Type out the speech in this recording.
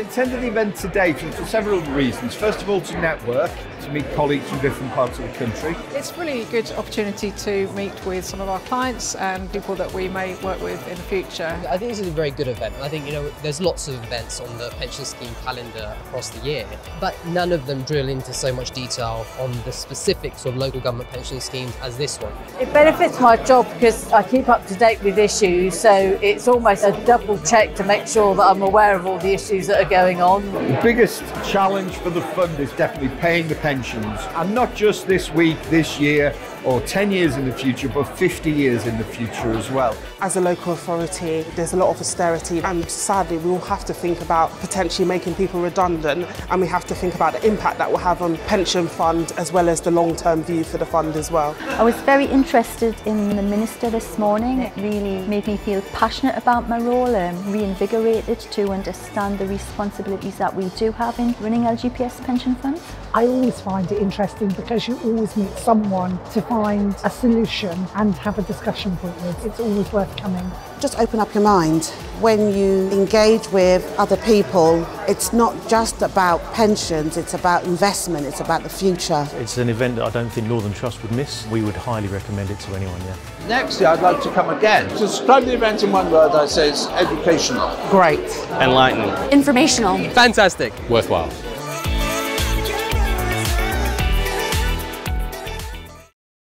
I attended the event today for, for several reasons. First of all, to network, to meet colleagues from different parts of the country. It's a really good opportunity to meet with some of our clients and people that we may work with in the future. I think this is a very good event. I think, you know, there's lots of events on the pension scheme calendar across the year, but none of them drill into so much detail on the specifics of local government pension schemes as this one. It benefits my job because I keep up to date with issues, so it's almost a double check to make sure that I'm aware of all the issues that are going on. The biggest challenge for the fund is definitely paying the pensions, and not just this week, this year, or 10 years in the future, but 50 years in the future as well. As a local authority, there's a lot of austerity, and sadly, we will have to think about potentially making people redundant, and we have to think about the impact that will have on pension fund as well as the long-term view for the fund as well. I was very interested in the minister this morning. It really made me feel passionate about my role and reinvigorated to understand the responsibilities that we do have in running LGPS pension funds. I always find it interesting because you always meet someone to find a solution and have a discussion point with. It's always worth coming. Just open up your mind. When you engage with other people, it's not just about pensions, it's about investment, it's about the future. It's an event that I don't think Northern Trust would miss. We would highly recommend it to anyone, yeah. Next year, I'd like to come again. To describe the event in one word, I'd say it's educational. Great. Enlightening. Informational. Fantastic. Worthwhile.